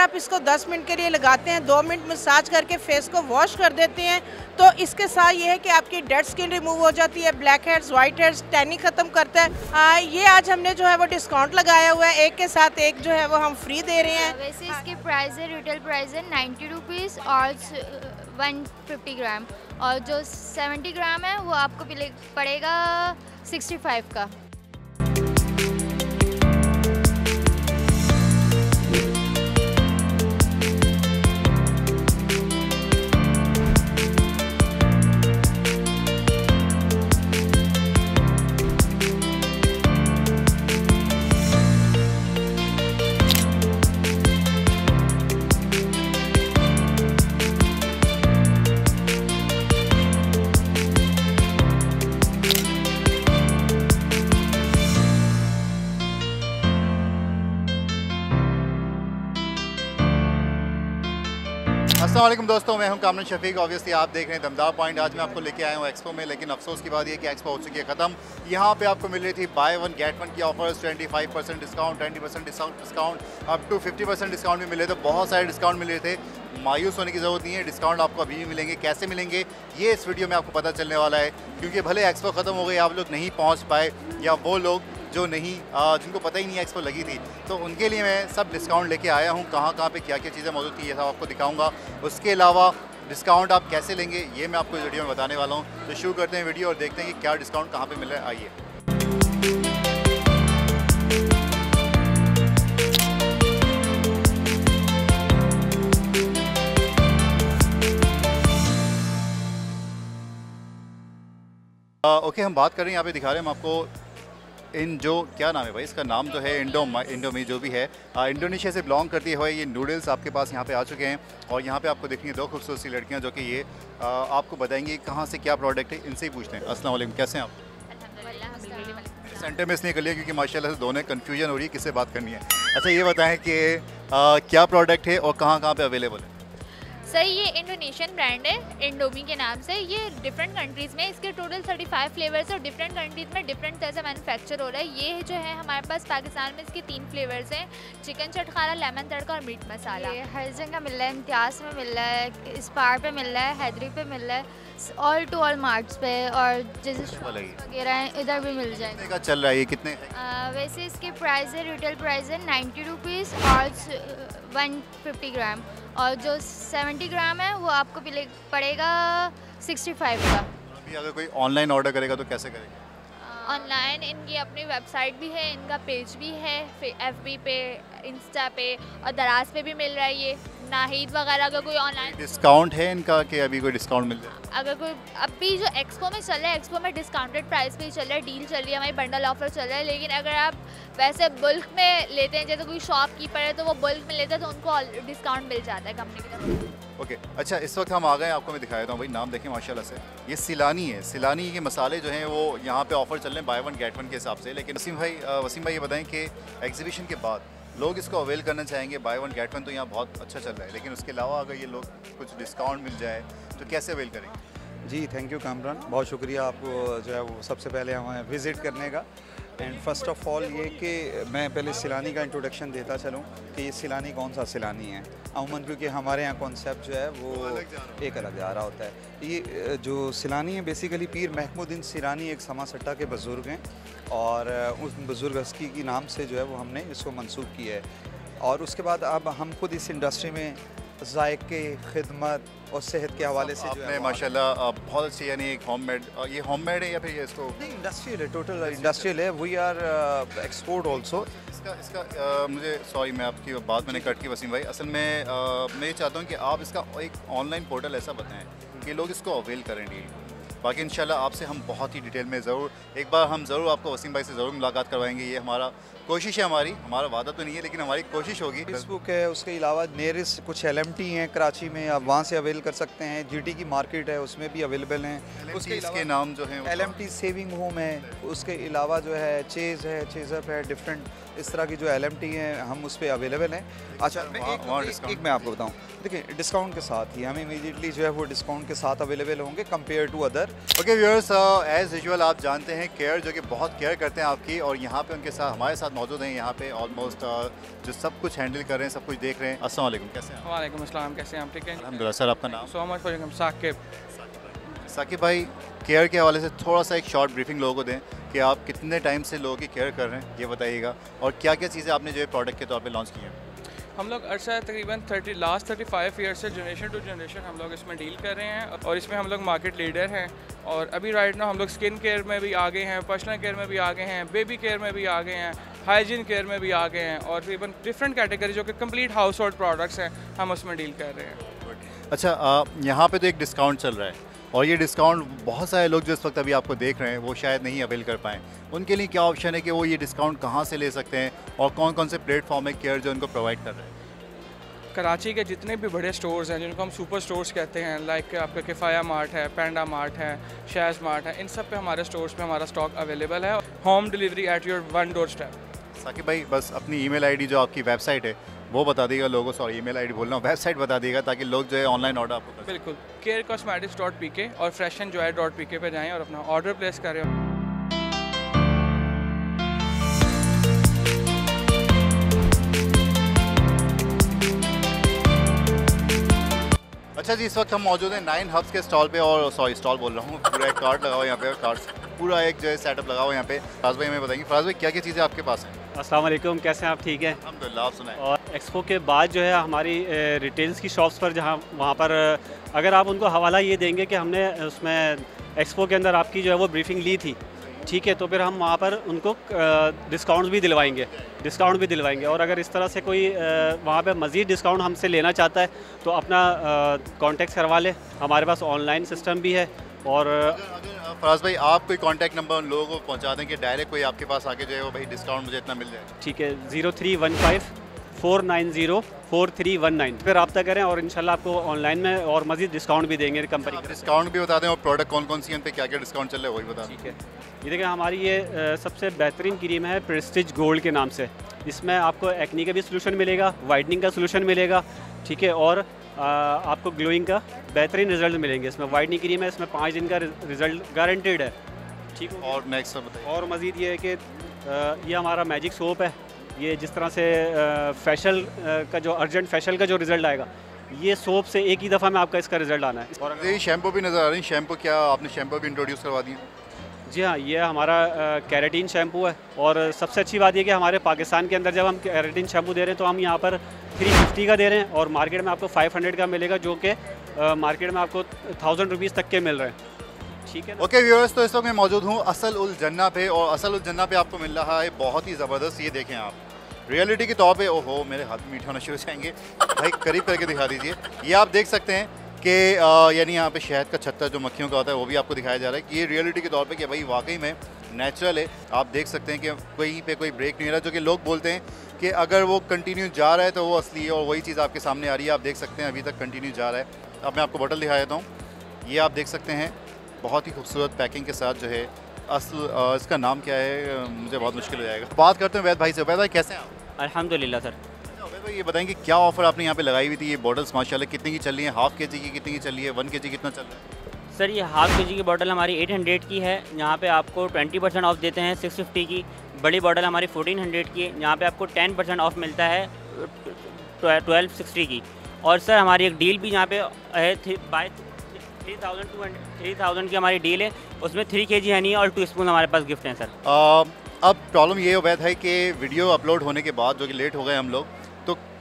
आप इसको 10 मिनट के लिए लगाते हैं दो मिनट मसाज करके फेस को वॉश कर देते हैं तो इसके साथ ये है कि आपकी डेड स्किन रिमूव हो जाती है blackheads whiteheads tanning ख़त्म करता है। आ, ये आज हमने जो है वो डिस्काउंट लगाया हुआ है एक के साथ एक जो है वो हम फ्री दे रहे हैं। वैसे इसकी प्राइस है रिटेल प्राइस है नाइन्टी रुपीज़ और वन फिफ्टी ग्राम और जो सेवेंटी ग्राम है वो आपको पड़ेगा सिक्सटी फाइव का। असलम दोस्तों, मैं हूँ कामन शफीक। ऑब्वियसली आप देख रहे हैं दमदार पॉइंट आज मैं आपको लेके आया हूँ एक्सपो में, लेकिन अफसोस की बात यह कि एक्सपो हो चुकी है ख़त्म। यहाँ पे आपको मिल रही थी बाय वन गेट वन की offers 25 percent discount twenty percent discount discount up to 50 percent discount भी मिले थे। बहुत सारे डिस्काउंट मिले थे। मायूस होने की ज़रूरत नहीं है। डिस्काउंट आपको अभी भी मिलेंगे। कैसे मिलेंगे? ये इस वीडियो में आपको पता चलने वाला है। क्योंकि भले एक्सपो ख़त्म हो गई आप लोग नहीं पहुँच पाए, या वो लोग जो नहीं जिनको पता ही नहीं है एक्सपो लगी थी। तो उनके लिए मैं सब डिस्काउंट लेके आया हूँ कहाँ कहाँ पे क्या क्या चीज़ें मौजूद थी ये सब आपको दिखाऊँगा। उसके अलावा डिस्काउंट आप कैसे लेंगे ये मैं आपको इस वीडियो में बताने वाला हूँ। तो शुरू करते हैं वीडियो और देखते हैं कि क्या डिस्काउंट कहाँ पर मिल रहा है। आइए। ओके uh, okay, हम बात कर रहे हैं यहाँ पे दिखा रहे हैं हम आपको इन जो क्या नाम है भाई इसका नाम जो है इंडो इंडोमी जो भी है। इंडोनेशिया से बिलोंग करती है ये नूडल्स आपके पास यहाँ पे आ चुके हैं और यहाँ पे आपको देखनी है दो खूबसूरत सी लड़कियाँ जो कि ये आ, आपको बताएँगी कहाँ से क्या प्रोडक्ट है इनसे ही पूछते हैं। असल कैसे हैं आप? सेंटर में इसलिए कर लिया क्योंकि माशाल्लाह से दोनों कन्फ्यूज़न हो रही है किससे बात करनी है। अच्छा ये बताएँ कि क्या प्रोडक्ट है और कहाँ कहाँ पर अवेलेबल है? सर ये इंडोनेशियन ब्रांड है इंडोमी के नाम से। ये डिफरेंट कंट्रीज़ में, इसके टोटल थर्टी फाइव फ्लेवर्स और डिफरेंट कंट्रीज़ में डिफरेंट तरह से मैनुफैक्चर हो रहा है। ये जो है, हमारे पास पाकिस्तान में इसके तीन फ्लेवर्स हैं चिकन चटखारा लेमन तड़का और मीट मसाला ये हर जगह मिल रहा है, इम्तियाज़ में मिल रहा है इस्पार पर मिल रहा है, हैदरी पर मिल रहा है। ऑल टू ऑल मार्ट्स पे और जैसे वगैरह हैं इधर भी मिल जाएँगे। का चल रहा है ये? कितने? आ, वैसे इसके प्राइस है रिटेल प्राइस है नाइन्टी रुपीज़ और वन फिफ्टी ग्राम और जो सेवेंटी ग्राम है वो आपको पड़ेगा सिक्सटी फाइव का अभी अगर कोई ऑनलाइन ऑर्डर करेगा तो कैसे करेगा? ऑनलाइन इनकी अपनी वेबसाइट भी है इनका पेज भी है एफ़ बी पे इंस्टा पे और दराज पे भी मिल रहा है ये। नाहिद वगैरह का कोई ऑनलाइन डिस्काउंट है इनका कि अभी कोई डिस्काउंट मिल रहा है? अगर कोई अभी जो एक्सपो में चल रहा है एक्सपो में डिस्काउंटेड प्राइस पे चल रहा है डील चल रही है हमारी बंडल ऑफ़र चल रहा है लेकिन अगर आप वैसे बल्क में लेते हैं जैसे कोई शॉपकीपर है तो वो बल्क में लेते हैं तो उनको डिस्काउंट मिल जाता है कंपनी की तरफ़। ओके. अच्छा इस वक्त हम आ गए आपको मैं दिखाया था भाई, नाम देखें, माशाल्लाह से। ये सिलानी है, सिलानी के मसाले जो हैं, वो यहाँ पे ऑफ़र चल रहे हैं बाय वन गेट वन के हिसाब से। लेकिन वसीम भाई वसीम भाई ये बताएँ कि एग्जीबिशन के बाद लोग इसको अवेल करना चाहेंगे बाय वन गेट वन तो यहाँ बहुत अच्छा चल रहा है। लेकिन उसके अलावा अगर ये लोग कुछ डिस्काउंट मिल जाए तो कैसे अवेल करेंगे? जी थैंक यू कामरान बहुत शुक्रिया आपको, जो है वो सबसे पहले हमें विज़िट करने का। एंड फ़र्स्ट ऑफ़ ऑल ये कि मैं पहले सिलानी का इंट्रोडक्शन देता चलूँ कि ये सिलानी कौन सा सिलानी है। अमूमन क्योंकि हमारे यहाँ कॉन्सेप्ट जो है वो एक अलग जा रहा होता है। ये, जो सिलानी है बेसिकली पीर महमूदिन सिलानी एक समा सट्टा के बुज़ुर्ग हैं और उस बुज़ुर्ग हस्की के नाम से जो है वो हमने इसको मनसूख किया है। और उसके बाद अब हम खुद इस इंडस्ट्री में जायके खिदमत और सेहत के हवाले से आपने माशाल्लाह बहुत अच्छी यानी एक होम मेड ये होम मेड है या फिर ये इसको नहीं इंडस्ट्रियल है टोटल इंडस्ट्रियल है। वी आर एक्सपोर्ट ऑल्सो इसका इसका आ, मुझे सॉरी मैं आपकी बात मैंने कट की वसीम भाई। असल में आ, मैं ये चाहता हूँ कि आप इसका एक ऑनलाइन पोर्टल ऐसा बताएँ कि लोग इसको अवेल करें डील बाकी इंशाल्लाह आपसे हम बहुत ही डिटेल में ज़रूर एक बार हम ज़रूर आपको वसीम भाई से ज़रूर मुलाकात करवाएँगे। ये हमारा कोशिश है हमारी हमारा वादा तो नहीं है लेकिन हमारी कोशिश होगी। फेसबुक है उसके अलावा नेरेस्ट कुछ एलएमटी हैं कराची में आप वहाँ से अवेल कर सकते हैं। जी की मार्केट है उसमें भी अवेलेबल हैं। उसके इसके नाम जो है एल सेविंग होम है उसके अलावा जो है चेज़ है चेज़अप है डिफरेंट इस तरह की जो एल हैं हम उस पर अवेलेबल हैं। अच्छा मैं एक, एक, एक मैं आपको बताऊँ। देखिए डिस्काउंट के साथ ही हम इमीडिएटली जो है वो डिस्काउंट के साथ अवेलेबल होंगे compare to other okay viewers as usual आप जानते हैं केयर जो कि बहुत केयर करते हैं आपकी और यहाँ पे उनके साथ हमारे साथ मौजूद हैं यहाँ पे ऑलमोस्ट uh, जो सब कुछ हैंडल कर रहे हैं सब कुछ देख रहे हैं। असल कैसे हैं वालेकुम अस्सलाम कैसे हैं आप? ठीक हैं? अलहमदिल्ला सर आपका नाम? So much for Saqib Saqib भाई केयर के हवाले से थोड़ा सा एक शॉर्ट ब्रीफिंग लोगों को दें कि आप कितने टाइम से लोगों की केयर कर रहे हैं ये बताइएगा और क्या क्या चीज़ें आपने जो है प्रोडक्ट के तौर पर लॉन्च की हैं। हम लोग अरसा तकरीबन thirty last thirty five year से जनरेशन टू जनरेशन हम लोग इसमें डील कर रहे हैं और इसमें हम लोग मार्केट लीडर हैं। और अभी राइट ना हम लोग स्किन केयर में भी आगे हैं पर्सनल केयर में भी आगे हैं बेबी केयर में भी आगे हैं हाइजीन केयर में भी आगे हैं और तकरीबन डिफरेंट कैटेगरी जो कि कंप्लीट हाउस होल्ड प्रोडक्ट्स हैं, हम उसमें डील कर रहे हैं। अच्छा यहाँ पे तो एक डिस्काउंट चल रहा है। और ये डिस्काउंट बहुत सारे लोग जो इस वक्त अभी आपको देख रहे हैं वो शायद नहीं अवेल कर पाएँ। उनके लिए क्या ऑप्शन है कि वो ये डिस्काउंट कहाँ से ले सकते हैं और कौन कौन से प्लेटफॉर्म है केयर जो उनको प्रोवाइड कर रहे हैं? कराची के जितने भी बड़े स्टोर्स हैं जिनको हम सुपर स्टोर्स कहते हैं लाइक आपका किफ़ाया मार्ट है पैंडा मार्ट है शैज मार्ट है इन सब पे हमारे स्टोर्स पे हमारा स्टॉक अवेलेबल है। Home delivery at your one doorstep Saqib भाई बस अपनी ईमेल आईडी जो आपकी वेबसाइट है वो बता देगा लोगों सॉरी ईमेल आईडी बोल रहा हूँ वेबसाइट बता देगा ताकि लोग जो है ऑनलाइन ऑर्डर आपको बिल्कुल। Care cosmetics dot P K और fresh and joy dot P K पे जाएँ और अपना ऑर्डर प्लेस करें। अच्छा जी, इस वक्त हम मौजूद हैं नाइन हब्स के स्टॉल पे और सॉरी स्टॉल बोल रहा हूँ, पूरा एक कार्ड लगा हुआ यहाँ पे कार्ड पूरा एक जो है सेटअप लगा हुआ यहाँ पे। फराज भाई हमें बताएँगे, फराज भाई क्या क्या चीज़ें आपके पास हैं? अस्सलाम वालेकुम कैसे हैं आप? ठीक हैं? अलहमदिल्ला आप सुनाएँ। और एक्सपो के बाद जो है हमारी रिटेल्स की शॉप्स पर जहाँ वहाँ पर अगर आप उनको हवाला ये देंगे कि हमने उसमें एक्सपो के अंदर आपकी जो है वो ब्रीफिंग ली थी ठीक है? तो फिर हम वहाँ पर उनको डिस्काउंट भी दिलवाएँगे डिस्काउंट भी दिलवाएँगे। और अगर इस तरह से कोई वहाँ पे मज़ीद डिस्काउंट हमसे लेना चाहता है तो अपना कॉन्टेक्ट करवा ले। हमारे पास ऑनलाइन सिस्टम भी है और अगर फराज भाई आप कोई कांटेक्ट नंबर उन लोगों को पहुँचा दें कि डायरेक्ट कोई आपके पास आके जो है वो भाई डिस्काउंट मुझे इतना मिल जाए। ठीक है zero three one five four nine zero four three one nine. फिर रब्ता करें और इंशाल्लाह आपको ऑनलाइन में और मज़ीद डिस्काउंट भी देंगे कंपनी डिस्काउंट भी बता दें और प्रोडक्ट कौन कौन सी हैं पे क्या क्या डिस्काउंट चल रहा है वही बता ठीक है। ये देखिए हमारी ये सबसे बेहतरीन क्रीम है प्रेस्टिज गोल्ड के नाम से। इसमें आपको एक्नी का भी सोल्यूशन मिलेगा वाइटनिंग का सोल्यूशन मिलेगा ठीक है और आपको ग्लोइंग का बेहतरीन रिज़ल्ट मिलेंगे। इसमें वाइटनिंग क्रीम है इसमें पाँच दिन का रिज़ल्ट गारंटेड है। ठीक है? और नेक्स्ट बताइए। और मज़ीद ये है कि ये हमारा मैजिक सोप है। ये जिस तरह से फैशल का जो अर्जेंट फैशल का जो रिज़ल्ट आएगा ये सोप से एक ही दफ़ा में आपका इसका रिज़ल्ट आना है। और ये शैम्पू भी नज़र आ रही है। शैम्पू क्या आपने शैम्पू भी इंट्रोड्यूस करवा दिया जी हाँ ये हमारा कैरेटीन शैम्पू है और सबसे अच्छी बात ये कि हमारे पाकिस्तान के अंदर जब हम कैरेटीन शैम्पू दे रहे हैं तो हम यहाँ पर थ्री फिफ्टी का दे रहे हैं और मार्केट में आपको फाइव हंड्रेड का मिलेगा जो कि मार्केट में आपको थाउज़ेंड रुपीज़ तक के मिल रहे हैं। ठीक है ओके व्यूअर्स तो इस वक्त मैं मौजूद हूँ असल उल जन्ना पे और असल उल जन्ना पे आपको मिल रहा है बहुत ही ज़बरदस्त, ये देखें आप। रियलिटी के तौर पे, ओहो, मेरे हाथ मीठे होना शुरू हो जाएँगे। भाई, करीब करके दिखा दीजिए। ये आप देख सकते हैं कि यानी यहाँ पे शहद का छत्ता जो मक्खियों का होता है, वो भी आपको दिखाया जा रहा है कि ये रियलिटी के तौर पे कि भाई वाकई में नेचुरल है। आप देख सकते हैं कि कहीं पे कोई ब्रेक नहीं रहा, जो कि लोग बोलते हैं कि अगर वो कंटिन्यू जा रहा है तो वो असली है और वही चीज़ आपके सामने आ रही है। आप देख सकते हैं अभी तक कंटिन्यू जा रहा है। अब मैं आपको बॉटल दिखा देता हूँ। ये आप देख सकते हैं, बहुत ही खूबसूरत पैकिंग के साथ जो है, असल इसका नाम क्या है मुझे बहुत मुश्किल हो जाएगा। बात करते हैं वैद भाई से। वैद भाई, कैसे हैं आप? अल्हम्दुलिल्लाह सर। भाई ये बताएँगे क्या ऑफ़र आपने यहाँ पे लगाई हुई थी? ये बॉटल्स माशाल्लाह कितने की चल रही है? हाफ़ के जी की कितनी की चल रही है? वन के जी कितना चल रहा है? सर ये हाफ़ के जी की बॉटल हमारी 800 की है। यहाँ पे आपको 20 परसेंट ऑफ़ देते हैं 650 की। बड़ी बॉटल हमारी 1400 की है। यहाँ पे आपको 10 परसेंट ऑफ़ मिलता है ट्वेल्व सिक्सटी की। और सर हमारी एक डील भी यहाँ पे है buy three thousand two hundred three thousand की हमारी डील है। उसमें थ्री के जी है हनी और टू स्पून हमारे पास गिफ्ट हैं सर। आ, अब प्रॉब्लम ये हो गया था कि वीडियो अपलोड होने के बाद जो कि लेट हो गए हम लोग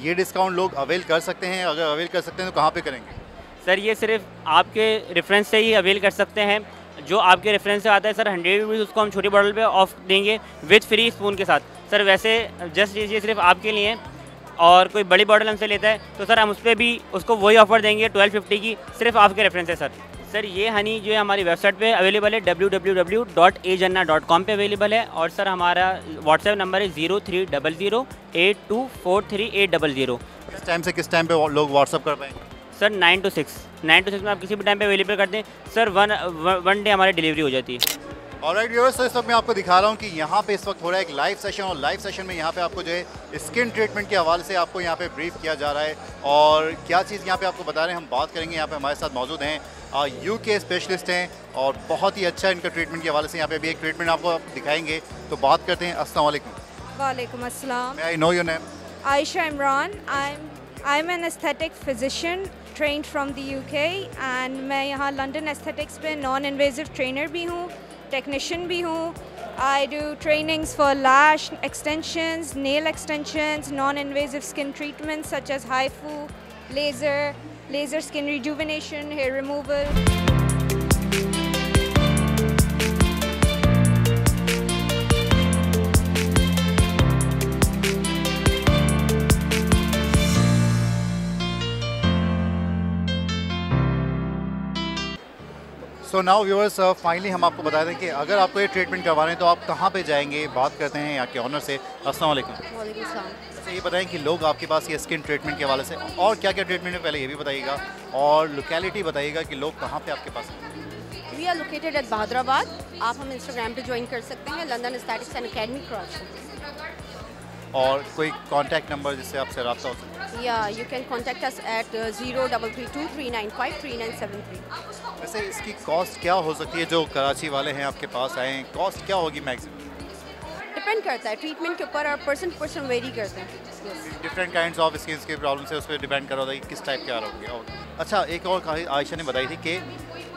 ये डिस्काउंट लोग अवेल कर सकते हैं, अगर अवेल कर सकते हैं तो कहाँ पे करेंगे? सर, ये सिर्फ़ आपके रेफरेंस से ही अवेल कर सकते हैं। जो आपके रेफरेंस से आता है, सर हंड्रेड रुपीज़ उसको हम छोटी बॉटल पे ऑफ़ देंगे विथ फ्री स्पून के साथ। सर, वैसे जस्ट ये सिर्फ़ आपके लिए और कोई बड़ी बॉटल हमसे लेता है तो सर, हम उस पर भी उसको वही ऑफ़र देंगे ट्वेल्व फिफ्टी की, सिर्फ़ आपके रेफरेंस है सर। सर ये हनी जो है हमारी वेबसाइट पे अवेलेबल है W W W dot A Jannah dot com पर अवेलेबल है और सर हमारा व्हाट्सएप नंबर है zero three double zero eight two four three eight double zero किस टाइम से किस टाइम पे लोग व्हाट्सअप कर पाएँगे? Sir nine two six nine two six में आप किसी भी टाइम पे अवेलेबल करते हैं सर वन वन डे हमारी डिलीवरी हो जाती है। और राइट व्यूअर्स इस वक्त मैं आपको दिखा रहा हूँ कि यहाँ पे इस वक्त हो रहा है एक लाइव सेशन और लाइव सेशन में यहाँ पे आपको जो है स्किन ट्रीटमेंट के हवाले से आपको यहाँ पे ब्रीफ किया जा रहा है और क्या चीज़ यहाँ पे आपको बता रहे हैं हम बात करेंगे। यहाँ पे हमारे साथ मौजूद हैं यूके स्पेशलिस्ट हैं और बहुत ही अच्छा इनका ट्रीटमेंट के हवाले से यहाँ पे अभी एक ट्रीटमेंट आपको दिखाएँगे। तो बात करते हैं। असल वालेकुम। I know you name Ayesha Imran. I I am an aesthetic physician train from the UK के एंड मैं यहाँ लंडन एस्थेटिक्स पे नॉन इन्वेजिव ट्रेनर भी हूँ टेक्नीशियन भी हूँ। I do trainings for lash extensions nail extensions non invasive skin treatment such as HIFU laser laser skin rejuvenation, hair removal. So now viewers finally हम आपको बता दें कि अगर आपको ये ट्रीटमेंट करवा रहे हैं तो आप कहाँ पे जाएँगे? बात करते हैं यहाँ के ऑनर से। अस्सलाम वालेकुम। अच्छा ये बताएँ कि लोग आपके पास ये स्किन ट्रीटमेंट के हवाले से और क्या क्या ट्रीटमेंट है? पहले ये भी बताइएगा और लोकेलिटी बताइएगा कि लोग कहाँ पे आपके पास we are located at Bahadurabad आप हम इंस्टाग्राम पे ज्वाइन कर सकते हैं London aesthetics and academy cross और कोई कांटेक्ट नंबर जिससे आपसे रब्ता हो सके? या you can contact us at zero double three two three nine five three nine seven three वैसे इसकी कॉस्ट क्या हो सकती है? जो कराची वाले हैं आपके पास आए हैं कॉस्ट क्या होगी मैक्सिमम डिपेंड करता है ट्रीटमेंट के ऊपर और पर्सन टू पर्सन वेरी करते हैं। डिफरेंट काइंड ऑफ़ स्किन की प्रॉब्लम से उस पर डिपेंड कर रहा है कि किस टाइप के आ रहा होगा अच्छा एक और कहा आयशा ने बताई थी कि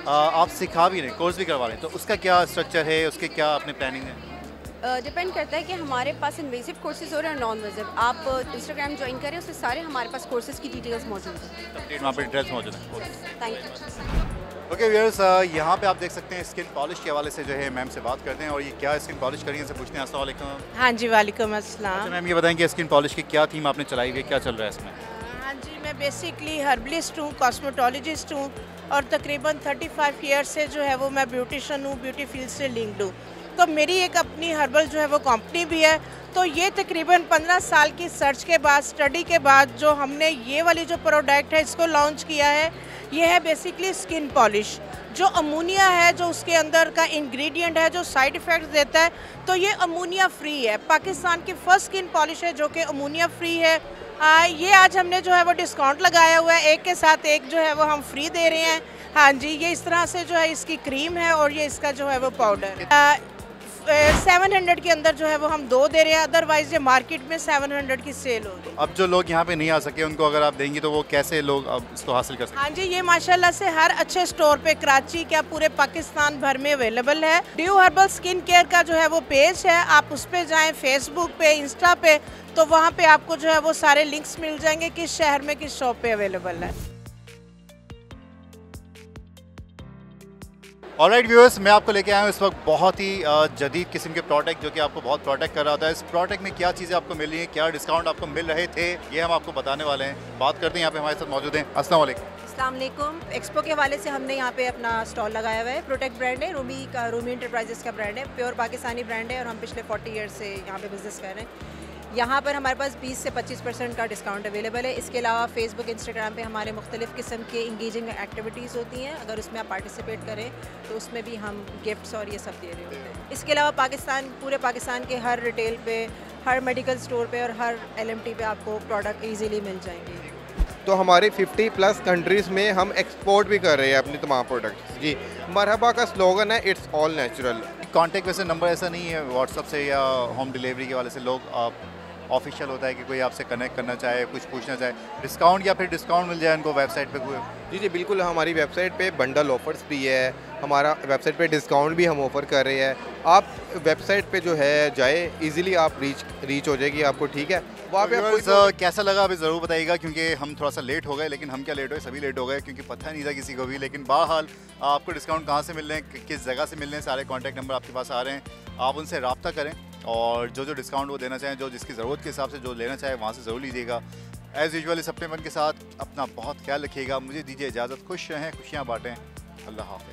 आप सिखा भी रहे कोर्स भी करवा रहे हैं तो उसका क्या स्ट्रक्चर है उसके क्या अपने प्लानिंग है? डिपेंड uh, करता है कि हमारे पास इन्वेजिव कोर्सेज हो रहे हैं नॉन वेजिव आप इंस्टाग्राम ज्वाइन करें उससे सारे हमारे पास कोर्सेज की डिटेल्स मौजूद हैं। वहाँ पर डिटेल्स मौजूद हैं थैंक यू ओके व्यर्स यहाँ पे आप देख सकते हैं स्किन पॉलिश के हवाले से जो है मैम से बात करते हैं और ये क्या स्किन पॉलिश करी है पूछते हैं अस्सलाम हाँ जी वालेकुम अस्सलाम। अच्छा मैम ये बताएँ कि स्किन पॉलिश की क्या थीम आपने चलाई हुई है क्या चल रहा है इसमें? हाँ जी मैं बेसिकली हर्बलिस्ट हूँ कॉस्मेटोलॉजिस्ट हूँ और तकरीबन 35 फाइव से जो है वो मैं ब्यूटिशन हूँ ब्यूटी फ़ील्ड से लिंक्ड हूँ। तो मेरी एक अपनी हर्बल जो है वो कंपनी भी है। तो ये तकरीबन 15 साल की सर्च के बाद स्टडी के बाद जो हमने ये वाली जो प्रोडक्ट है इसको लॉन्च किया है ये है बेसिकली स्किन पॉलिश जो अमोनिया है जो उसके अंदर का इंग्रेडिएंट है जो साइड इफ़ेक्ट देता है तो ये अमोनिया फ्री है। पाकिस्तान की फ़र्स्ट स्किन पॉलिश है जो कि अमोनिया फ्री है। आ, ये आज हमने जो है वो डिस्काउंट लगाया हुआ है। एक के साथ एक जो है वो हम फ्री दे रहे हैं। हाँ जी ये इस तरह से जो है इसकी क्रीम है और ये इसका जो है वो पाउडर सेवन हंड्रेड के अंदर जो है वो हम दो दे रहे हैं अदरवाइज़ ये मार्केट में सेवन हंड्रेड की सेल होगी अब जो लोग यहाँ पे नहीं आ सके उनको अगर आप देंगी तो वो कैसे लोग अब इसको हासिल कर सकते हाँ जी ये माशाल्लाह से हर अच्छे स्टोर पे कराची क्या पूरे पाकिस्तान भर में अवेलेबल है। ड्यू हर्बल स्किन केयर का जो है वो पेज है आप उस पर जाए फेसबुक पे इंस्टा पे तो वहाँ पे आपको जो है वो सारे लिंक्स मिल जाएँगे किस शहर में किस शॉप पे अवेलेबल है। और राइट व्यूअर्स मैं आपको लेके आया हूँ इस वक्त बहुत ही जदीद किस्म के प्रोडक्ट जो कि आपको बहुत प्रोटेक्ट कर रहा था। इस प्रोडक्ट में क्या चीज़ें आपको मिल रही हैं, क्या डिस्काउंट आपको मिल रहे थे, ये हम आपको बताने वाले हैं। बात करते हैं, यहाँ पे हमारे साथ मौजूद हैं। असल असलम एक्सपो के हवाले से हमने यहाँ पे अपना स्टॉल लगाया हुआ है। प्रोटेक्ट ब्रांड है रूमी का रूमी इंटरप्राइजेस का ब्रांड है प्योर पाकिस्तानी ब्रांड है और हम पिछले फोर्टी ईयर से यहाँ पे बिज़नेस कर रहे हैं। यहाँ पर हमारे पास 20 से 25 परसेंट का डिस्काउंट अवेलेबल है। इसके अलावा फेसबुक इंस्टाग्राम पे हमारे मुख्तलिफ़ किस्म के इंगेजिंग एक्टिविटीज़ होती हैं। अगर उसमें आप पार्टिसिपेट करें तो उसमें भी हम गिफ्ट्स और ये सब दे रहे होते हैं। इसके अलावा पाकिस्तान पूरे पाकिस्तान के हर रिटेल पे हर मेडिकल स्टोर पे और हर एलएमटी पे आपको प्रोडक्ट ईजीली मिल जाएँगे। तो हमारे 50 प्लस कंट्रीज़ में हम एक्सपोर्ट भी कर रहे हैं अपनी तमाम प्रोडक्ट्स जी मरहबा का स्लोगन है इट्स ऑल नेचुरल कॉन्टेक्ट वैसे नंबर ऐसा नहीं है व्हाट्सअप से या होम डिलीवरी के वाले से लोग आप ऑफिशियल होता है कि कोई आपसे कनेक्ट करना चाहे कुछ पूछना चाहे डिस्काउंट या फिर डिस्काउंट मिल जाए उनको वेबसाइट पे कोई? जी जी बिल्कुल हमारी वेबसाइट पे बंडल ऑफर्स भी है हमारा वेबसाइट पे डिस्काउंट भी हम ऑफ़र कर रहे हैं। आप वेबसाइट पे जो है जाए इजीली आप रीच रीच हो जाएगी आपको ठीक है? वहाँ पे आपको कैसा लगा अभी ज़रूर बताइएगा क्योंकि हम थोड़ा सा लेट हो गए लेकिन हम क्या लेट हो गए सभी लेट हो गए क्योंकि पता नहीं था किसी को भी लेकिन बहरहाल आपको डिस्काउंट कहाँ से मिल रहे हैं किस जगह से मिल रहे हैं सारे कॉन्टैक्ट नंबर आपके पास आ रहे हैं। आप उनसे रबता करें और जो जो डिस्काउंट वो देना चाहें, जो जिसकी ज़रूरत के हिसाब से जो लेना चाहे, वहाँ से ज़रूर लीजिएगा। एज़ यूजल इस अपने मन के साथ अपना बहुत ख्याल रखिएगा। मुझे दीजिए इजाज़त। खुश रहें, खुशियाँ बाँटें। अल्लाह हाफ़